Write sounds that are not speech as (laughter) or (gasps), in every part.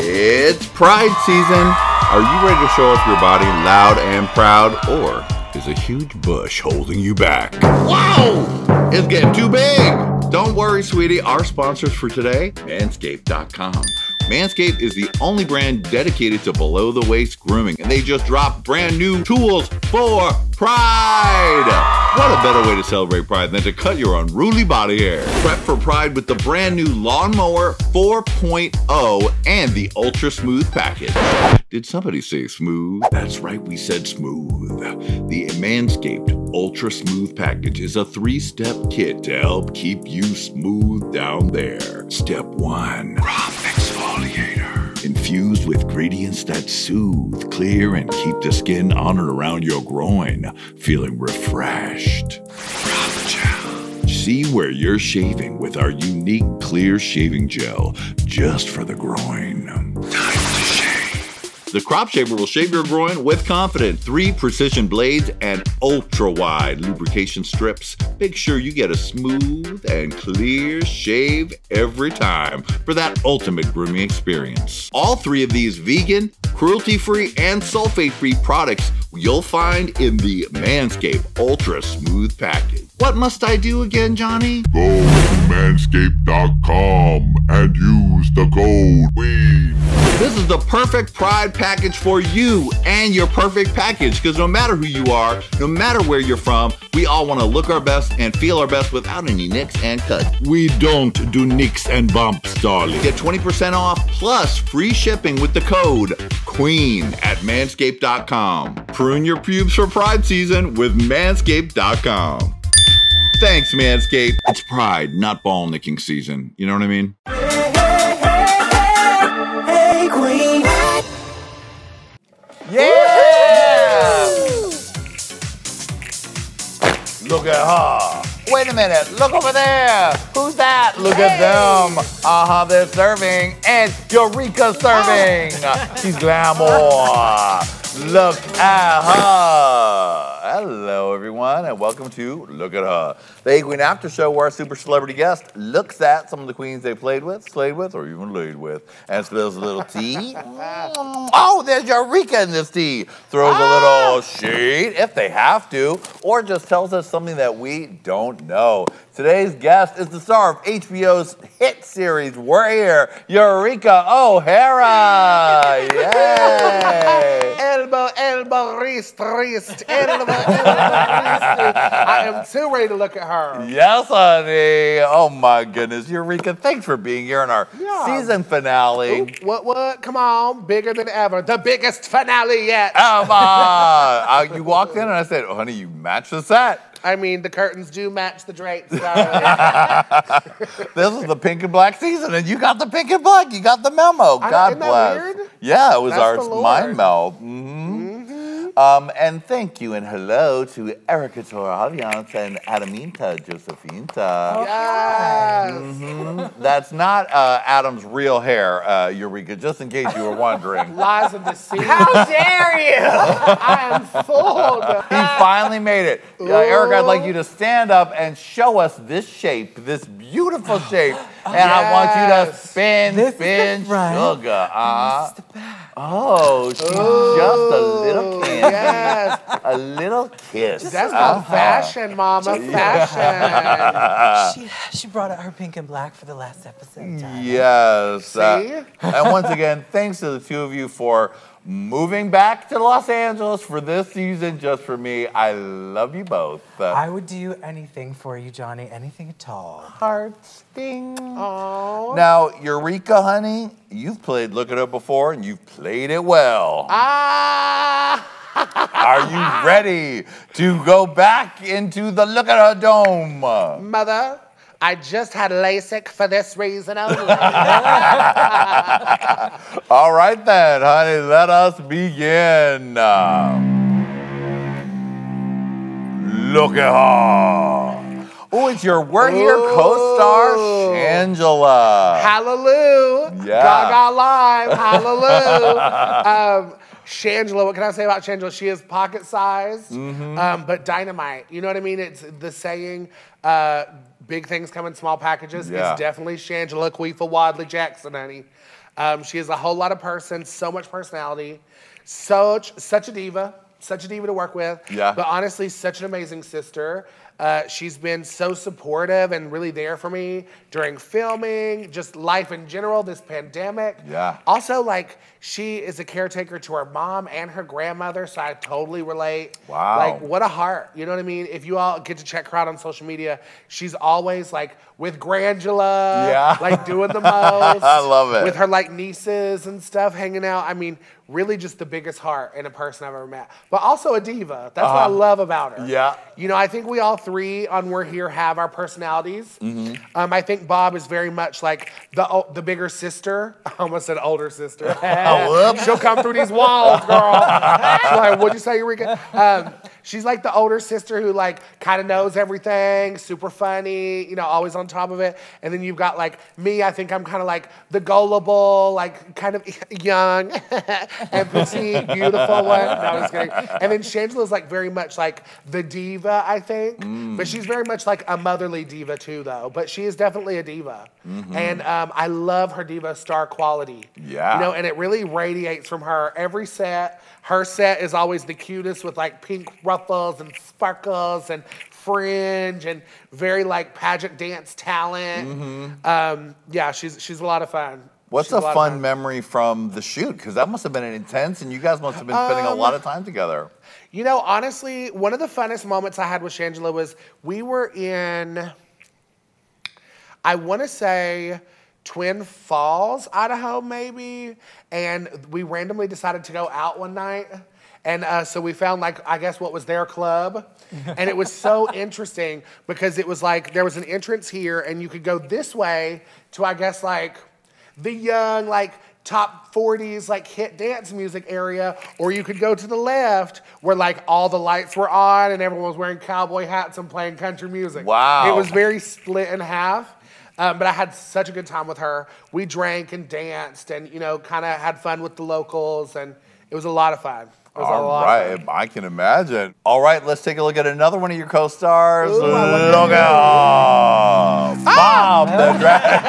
It's Pride season. Are you ready to show off your body loud and proud, or is a huge bush holding you back? Wow! It's getting too big! Don't worry, sweetie. Our sponsors for today, Manscaped.com. Manscaped is the only brand dedicated to below the waist grooming, and they just dropped brand new tools for Pride. What a better way to celebrate Pride than to cut your unruly body hair? Prep for Pride with the brand new Lawnmower 4.0 and the Ultra Smooth package. Did somebody say smooth? That's right, we said smooth. The Manscaped Ultra Smooth package is a three step kit to help keep you smooth down there. Step one exfoliator. Infused with ingredients that soothe, clear, and keep the skin on and around your groin feeling refreshed. Gel. See where you're shaving with our unique clear shaving gel just for the groin. The Crop Shaver will shave your groin with confidence. Three precision blades and ultra wide lubrication strips. Make sure you get a smooth and clear shave every time for that ultimate grooming experience. All three of these vegan, cruelty free, and sulfate free products you'll find in the Manscaped Ultra Smooth package. What must I do again, Jonny? Go to manscaped.com and use the code WEED. This is the perfect pride package for you and your perfect package because no matter who you are, no matter where you're from, we all want to look our best and feel our best without any nicks and cuts. We don't do nicks and bumps, darling. Get 20% off plus free shipping with the code QWEEN at manscaped.com. Prune your pubes for pride season with manscaped.com. Thanks, Manscaped. It's pride, not ball nicking season. You know what I mean? Hey, hey, Qween. Yeah! Look at her. Wait a minute. Look over there. Who's that? Look at them. Uh huh. They're serving. And Eureka serving. She's glamour. Look at her. Hello, everyone, and welcome to Look at Her, the Hey Qween After Show, where our super celebrity guest looks at some of the queens they played with, slayed with, or even laid with, and spills a little tea. (laughs) Oh, there's Eureka in this tea. Throws a little ah! shade if they have to, or just tells us something that we don't know. Today's guest is the star of HBO's hit series We're Here, Eureka O'Hara. (laughs) Yay! elbow, elbow, wrist, wrist, elbow. (laughs) I am too ready to look at her. Yes, honey. Oh my goodness, Eureka! Thanks for being here in our Yeah. season finale. Oop, what, what? Come on, bigger than ever. The biggest finale yet. Come on! Uh, you walked in and I said, oh, "Honey, you match the set." I mean, the curtains do match the drapes. (laughs) This is the pink and black season, and you got the pink and black. You got the memo. God bless. weird? Yeah, it was That's our mind meld. hmm Um, and thank you and hello to Erica Toralians and Adaminta Josefinta. yes. Mhm. That's not uh, Adam's real hair, uh, Eureka, just in case you were wondering. (laughs) Lies and deceit. How dare you? (laughs) I am fooled. He finally made it. Uh, Erica, I'd like you to stand up and show us this shape, this beautiful shape. (gasps) And I want you to spin, This is spin, the front. sugar. Uh, oh, she's just a little candy. Yes. A little kiss. That's Uh-huh. fashion, mama. Fashion. she, she brought out her pink and black for the last episode. Tyler. Yes. uh, See? and once again, thanks to the few of you for moving back to Los Angeles for this season just for me. I love you both. Uh, I would do anything for you, Jonny. Anything at all. heart sting. Oh. Now, Eureka, honey, you've played Look at Her before and you've played it well. Ah. Are you ready to go back into the Look at Her dome? Mother, I just had LASIK for this reason only. (laughs) All right then, honey, let us begin. Look at her. Oh, it's your We're Here co-star, Shangela. Hallelujah. Yeah. Gaga live. Hallelujah. (laughs) um, Shangela, what can I say about Shangela? She is pocket sized, Mm-hmm. um, but dynamite. You know what I mean? It's the saying, uh, big things come in small packages. Yeah. It's definitely Shangela Laquifa Wadley Jackson, honey. Um, she is a whole lot of person, so much personality, such such a diva, such a diva to work with. Yeah. But honestly, such an amazing sister. Uh, she's been so supportive and really there for me during filming, just life in general, this pandemic. Yeah. Also, like, she is a caretaker to her mom and her grandmother, so I totally relate. Wow. Like, what a heart. You know what I mean? If you all get to check her out on social media, she's always like with Grangela, Yeah. like doing the (laughs) most. I love it. With her like nieces and stuff hanging out. I mean, really just the biggest heart in a person I've ever met. But also a diva. That's what I love about her. Yeah. You know, I think we all three on We're Here have our personalities. Mm-hmm. Um, I think Bob is very much like the the bigger sister. (laughs) I almost said older sister. (laughs) She'll come through these walls, girl. (laughs) She's like, what'd you say, Eureka? Um, she's like the older sister who like kind of knows everything, super funny, you know, always on top of it. And then you've got like me, I think I'm kind of like the gullible, like kind of (laughs) young (laughs) and petite, beautiful one. No, I'm just kidding. And then Shangela's like very much like the diva, I think. But she's very much like a motherly diva too, though. But she is definitely a diva. And um, I love her diva star quality. Yeah. You know, and it really radiates from her. Every set, her set is always the cutest with like pink ruffles and sparkles and fringe and very like pageant dance talent. Um, yeah, she's she's a lot of fun. Mm-hmm. What's She's a lot fun memory from the shoot? Because that must have been intense, and you guys must have been spending a lot of time together. You know, honestly, one of the funnest moments I had with Shangela was we were in, I want to say, Twin Falls, Idaho, maybe, and we randomly decided to go out one night. And uh, so we found, like, I guess what was their club. And it was so (laughs) interesting because it was like there was an entrance here, and you could go this way to, I guess, like the young, like, top 40s, like, hit dance music area, or you could go to the left where, like, all the lights were on and everyone was wearing cowboy hats and playing country music. Wow. It was very split in half. Um, but I had such a good time with her. We drank and danced and, you know, kind of had fun with the locals, and it was a lot of fun. It was a lot right, I can imagine. All right, let's take a look at another one of your co-stars. Ooh, I like look at Bob, the (laughs) drag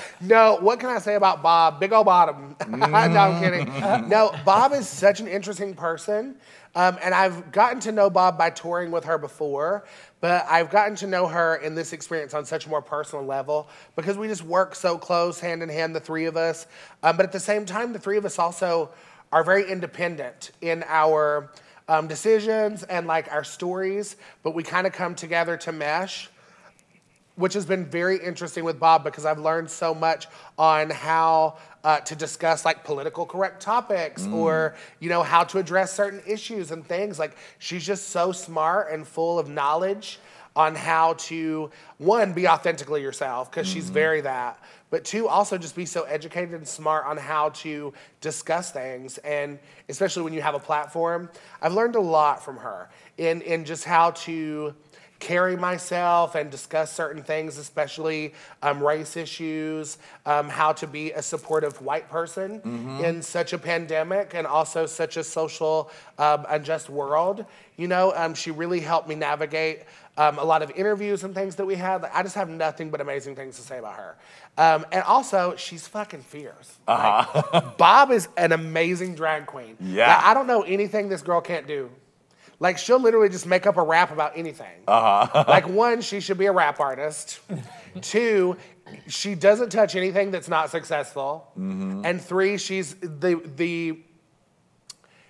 queen. (laughs) No, what can I say about Bob? Big old bottom. (laughs) no, I'm kidding. No, Bob is such an interesting person. Um, and I've gotten to know Bob by touring with her before, but I've gotten to know her in this experience on such a more personal level because we just work so close, hand in hand, the three of us. Um, but at the same time, the three of us also are very independent in our um, decisions and like our stories, but we kind of come together to mesh which has been very interesting with Bob because I've learned so much on how uh, to discuss like political correct topics or you know how to address certain issues and things. Like she's just so smart and full of knowledge on how to one be authentically yourself because she's mm-hmm. very that but two also just be so educated and smart on how to discuss things. And especially when you have a platform i've learned a lot from her in in just how to carry myself and discuss certain things, especially um, race issues, um, how to be a supportive white person in such a pandemic and also such a social um, unjust world. You know, um, she really helped me navigate um, a lot of interviews and things that we had. Like, I just have nothing but amazing things to say about her. Um, and also, she's fucking fierce. Like, Bob is an amazing drag queen. Yeah. Like, I don't know anything this girl can't do. Like she'll literally just make up a rap about anything. Uh-huh. (laughs) like one, she should be a rap artist. (laughs) Two, she doesn't touch anything that's not successful. And three, she's the the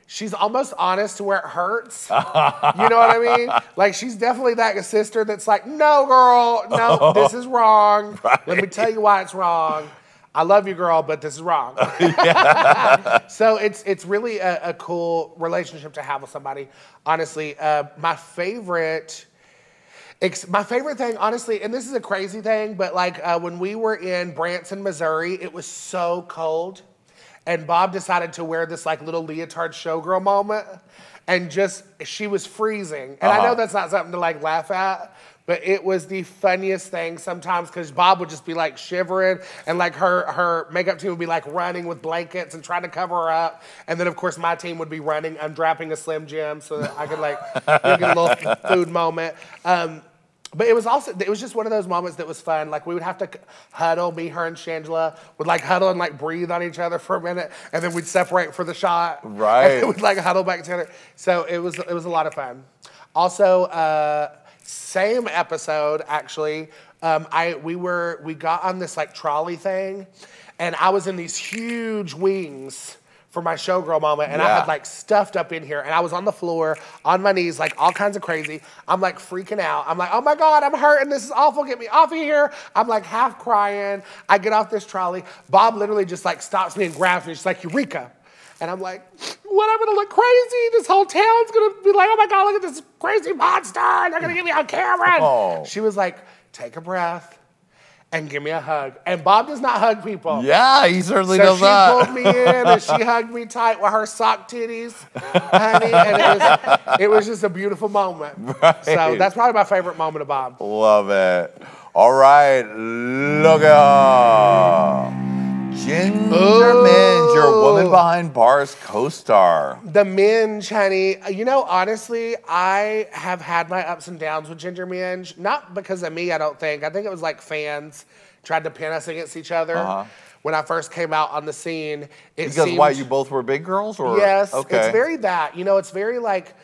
she's almost honest to where it hurts. (laughs) you know what I mean? Like she's definitely that sister that's like, no, girl, no, this is wrong. Let me tell you why it's wrong. I love you, girl, but this is wrong. (laughs) (laughs) so it's it's really a, a cool relationship to have with somebody. Honestly, uh, my favorite. My favorite thing, honestly, and this is a crazy thing, but like uh, when we were in Branson, Missouri, it was so cold, and Bob decided to wear this like little leotard showgirl moment, and just she was freezing. And I know that's not something to like laugh at, but it was the funniest thing sometimes because Bob would just be like shivering, and like her her makeup team would be like running with blankets and trying to cover her up, and then of course my team would be running, undrapping a Slim Jim so that I could like get a little (laughs) food moment. Um, But it was also it was just one of those moments that was fun. Like we would have to huddle, me, her, and Shangela would like huddle and like breathe on each other for a minute, and then we'd separate for the shot. (laughs) Right. And we'd like huddle back together. So it was it was a lot of fun. Also, uh, same episode actually. Um, I we were we got on this like trolley thing, and I was in these huge wings for my showgirl moment, and I had like stuffed up in here, and I was on the floor on my knees, like all kinds of crazy. I'm like freaking out. I'm like, oh my god, I'm hurting. This is awful. Get me off of here. I'm like half crying. I get off this trolley. Bob literally just like stops me and grabs me. She's like, Eureka. And I'm like, what? I'm gonna look crazy. This whole town's gonna be like, oh my God, look at this crazy monster. They're gonna get me on camera. Oh. She was like, take a breath and give me a hug. And Bob does not hug people. Yeah, he certainly So does she that. pulled me in and she (laughs) hugged me tight with her sock titties, honey. And it was, it was just a beautiful moment. So that's probably my favorite moment of Bob. Love it. All right, look at Ginger Minge, your woman oh. behind bars co-star. The Minge, honey. You know, honestly, I have had my ups and downs with Ginger Minge. Not because of me, I don't think. I think it was like fans tried to pin us against each other. Uh-huh. When I first came out on the scene, it Because seemed, why you both were big girls, or Yes, Okay. it's very that. You know, it's very like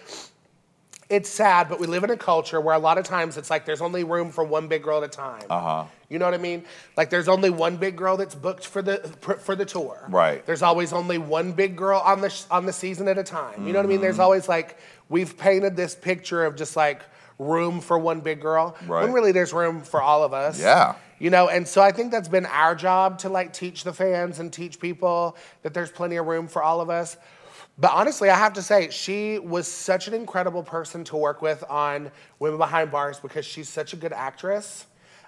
it's sad, but we live in a culture where a lot of times it's like there's only room for one big girl at a time. Uh-huh. You know what I mean? Like there's only one big girl that's booked for the for the tour. Right. There's always only one big girl on the sh- on the season at a time. You know what I mean? There's always like we've painted this picture of just like room for one big girl. Right. When really there's room for all of us. Yeah. You know, and so I think that's been our job to like teach the fans and teach people that there's plenty of room for all of us. But honestly, I have to say, she was such an incredible person to work with on Women Behind Bars because she's such a good actress.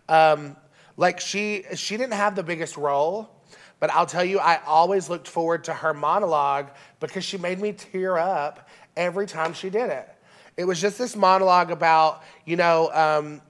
Um, like she, she didn't have the biggest role, but I'll tell you, I always looked forward to her monologue because she made me tear up every time she did it. It was just this monologue about, you know, um,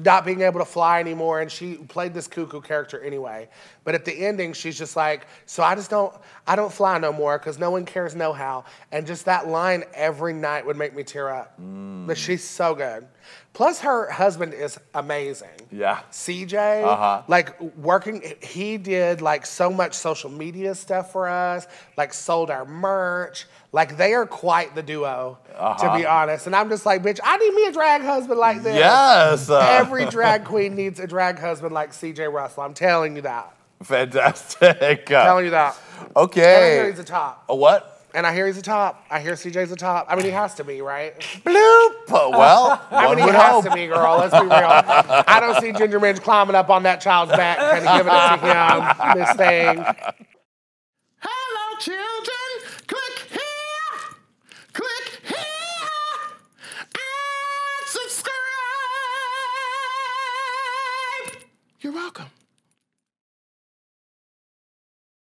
not being able to fly anymore and she played this cuckoo character anyway. But at the ending she's just like so i just don't i don't fly no more because no one cares no how. And just that line every night would make me tear up. Mm. But she's so good plus her husband is amazing Yeah. CJ, Uh-huh. like working, he did like so much social media stuff for us, like sold our merch. Like they are quite the duo, to be honest. And I'm just like, bitch, I need me a drag husband like this. Yes. uh, Every drag (laughs) queen needs a drag husband like CJ Russell. I'm telling you that. fantastic. Uh, telling you that. And I hear okay. he's a top. A what? And I hear he's a top. I hear CJ's a top. I mean, he has to be, right? Bloop. Well, (laughs) I mean, he has hope. to be, girl. Let's be real. I don't see Ginger Minge climbing up on that child's back and giving it to him, This Thing. Hello, children. Click here. Click here. And subscribe. You're welcome.